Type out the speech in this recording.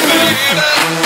baby.